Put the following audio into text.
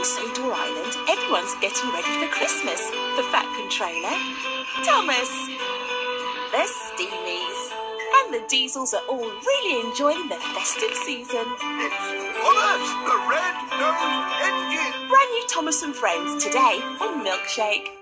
On Sodor Island, everyone's getting ready for Christmas. The Fat Controller, Thomas, the Steamies, and the Diesels are all really enjoying the festive season. Thomas, the red-nosed engine! Brand new Thomas and Friends today on Milkshake.